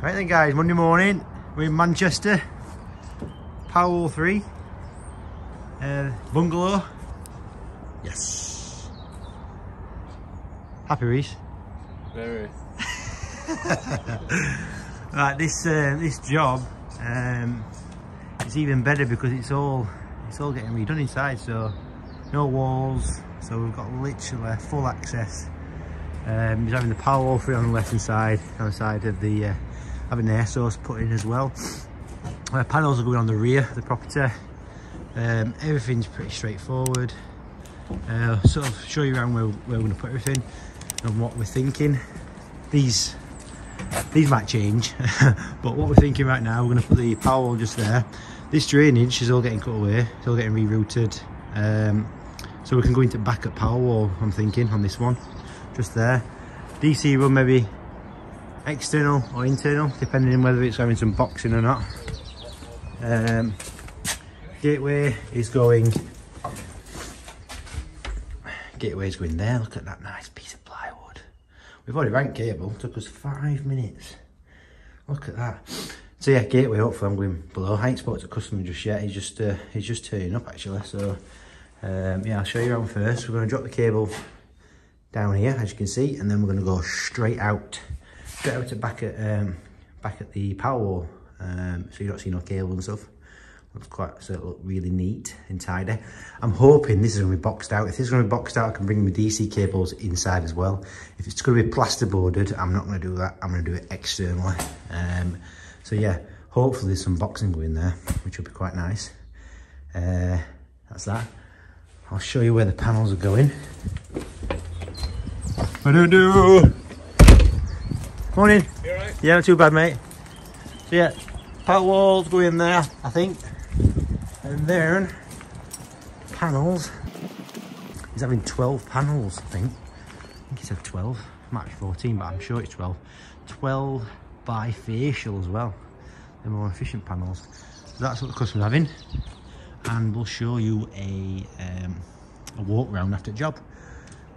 Right then guys, Monday morning, we're in Manchester, Powerwall 3, uh, bungalow, yes. Happy Reese? Very. right, this uh, this job, um, it's even better because it's all it's all getting redone inside, so no walls, so we've got literally full access. Um, he's having the Powerwall 3 on the left hand side, on the side of the uh, having the air source put in as well. Uh, panels are going on the rear of the property. Um, everything's pretty straightforward. Uh, sort of show you around where, where we're going to put everything and what we're thinking. These these might change, but what we're thinking right now, we're going to put the power wall just there. This drainage is all getting cut away, it's all getting rerouted. Um, so we can go into backup power wall, I'm thinking, on this one, just there. DC run maybe external or internal, depending on whether it's having some boxing or not. Um, gateway is going, gateway is going there, look at that nice piece of plywood. We've already ran cable, took us five minutes. Look at that. So yeah, gateway hopefully I'm going below. I ain't spoke to customer just yet, he's just uh, he's just turning up actually. So um, yeah, I'll show you around first. We're gonna drop the cable down here, as you can see, and then we're gonna go straight out straight out to back at um, back at the power wall, um, so you don't see no cable and stuff. Looks quite so it look really neat and tidy. I'm hoping this is going to be boxed out. If this is going to be boxed out, I can bring my DC cables inside as well. If it's going to be plasterboarded, I'm not going to do that. I'm going to do it externally. Um, so yeah, hopefully there's some boxing going there, which will be quite nice. Uh, that's that. I'll show you where the panels are going. I do do. Morning. Yeah, not too bad, mate. So yeah, power walls go in there, I think. And then panels. He's having 12 panels, I think. I think he said 12. Might be 14, but I'm sure it's 12. 12 bifacial as well. They're more efficient panels. So that's what the customer's having. And we'll show you a um, a walk round after the job.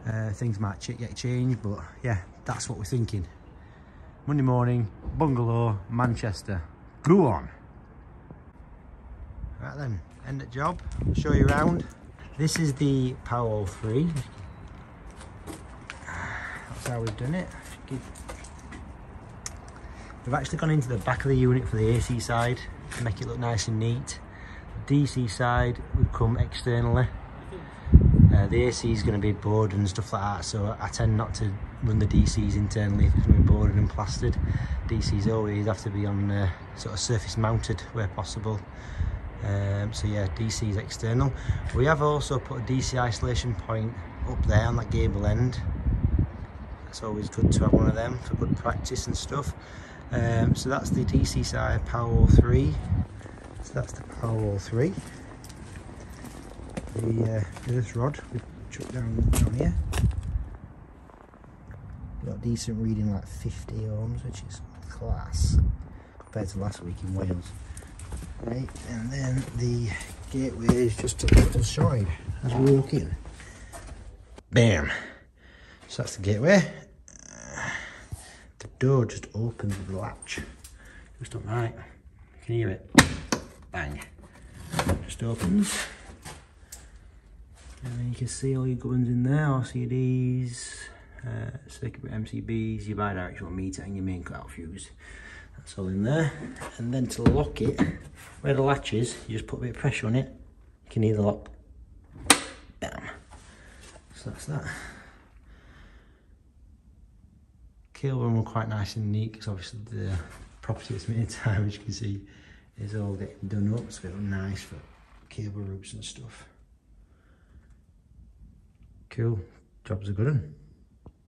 Uh, things might ch get changed, but yeah, that's what we're thinking. Monday morning, bungalow, Manchester. Go on. Right then, end the job. Show you around. This is the Powerwall 3. That's how we've done it. We've actually gone into the back of the unit for the AC side to make it look nice and neat. DC side, we've come externally. Uh, the AC is going to be bored and stuff like that, so I tend not to run the DCs internally if it's going to be boarded and plastered. DCs always have to be on uh, sort of surface mounted where possible. Um, so yeah, DC is external. We have also put a DC isolation point up there on that gable end. It's always good to have one of them for good practice and stuff. Um, so that's the DC side Powerwall 3. So that's the Powerwall 3 the uh, rod we chucked down, down here. Got decent reading like 50 ohms, which is class compared to last week in Wales. Right, and then the gateway is just a little side as we walk in. Bam! So that's the gateway. The door just opens with the latch. Just on right. You can hear it. Bang. Just opens. And you can see all your guns in there, RCDs, uh, circuit MCBs, your bidirectional meter and your main cutout fuse. That's all in there. And then to lock it, where the latch is, you just put a bit of pressure on it. You can either lock, bam. So that's that. Cable run were quite nice and neat because obviously the property that's made time, as you can see, is all getting done up. So it look nice for cable routes and stuff. Cool. Job's a good one.